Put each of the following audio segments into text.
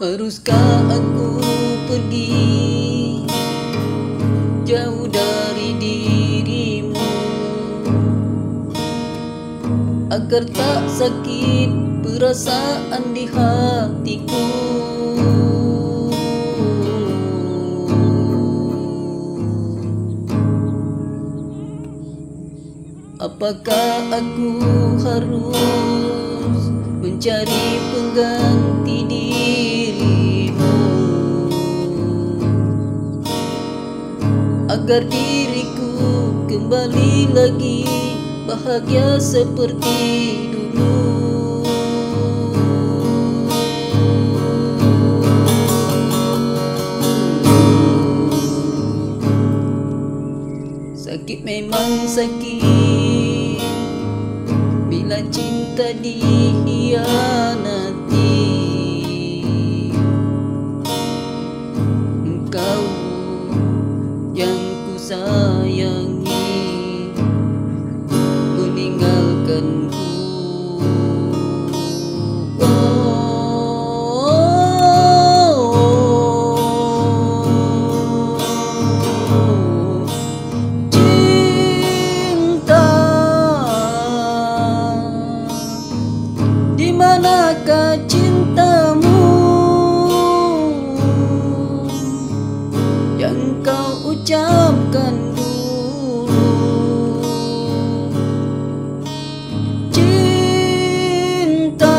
Haruskah aku pergi jauh dari dirimu. Agar tak sakit perasaan di hatiku. Apakah aku harus mencari pengganti dirimu. Agar diriku kembali lagi bahagia seperti dulu. Sakit memang sakit Bila cinta tadi ucapkan dulu Cinta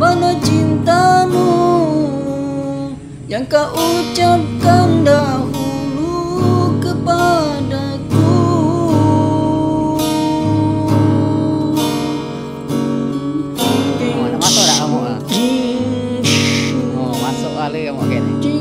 Mana cintamu Yang kau ucapkan dahulu kepadaku Oh, masuk kamu? ah? Oh, masuk kali kamu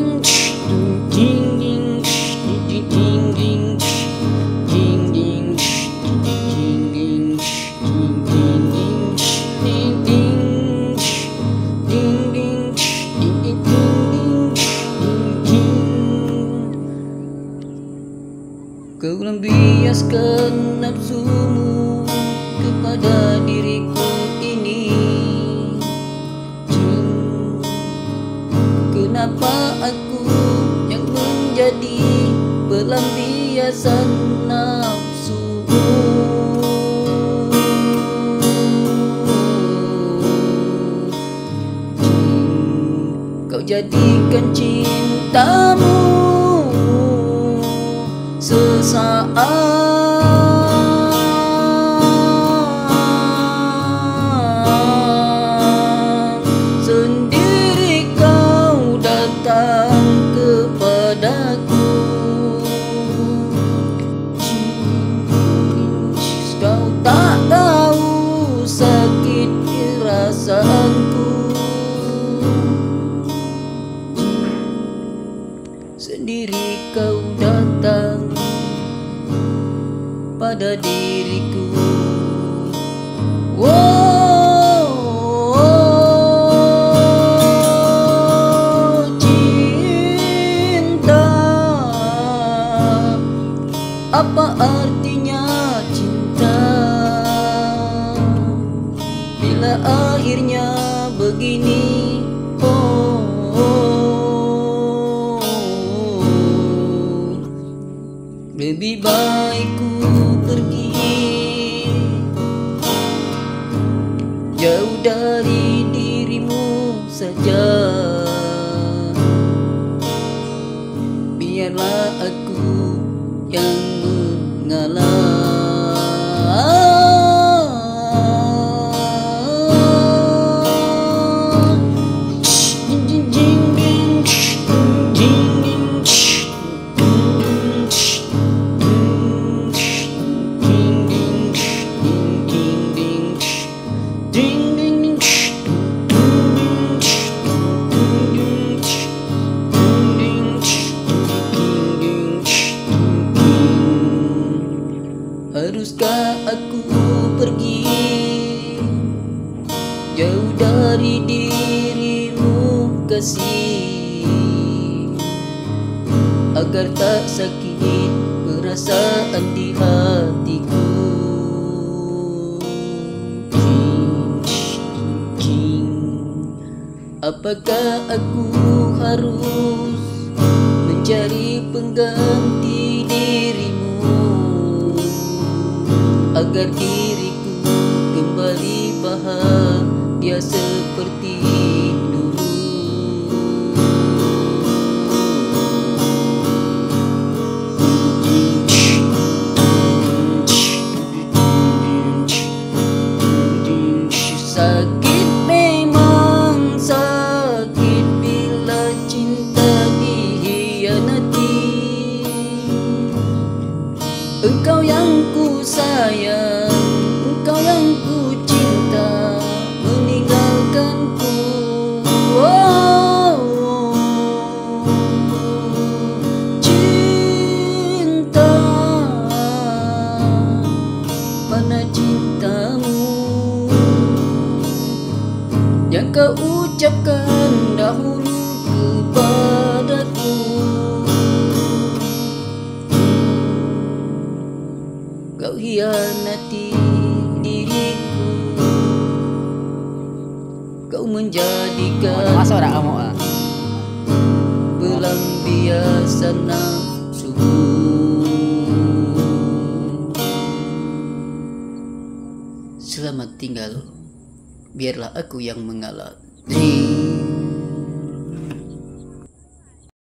nafsumu kepada diriku ini. Kenapa menjadi pelampiasan Cing, Kau jadikan cintamu sesaat kau datang pada diriku Haruskah aku pergi? Jauh dari dirimu kasih Agar tak sakit perasaan di hatiku. Apakah aku harus mencari pengganti Agar diriku. Kembali bahagia seperti Mana cintamu. Yang kau ucapkan dahulu kepadaku. Kau hianati diriku. Kau menjadikan masuk tak kamu ah? pelampiasan Selamat tinggal. Biarlah aku yang mengalah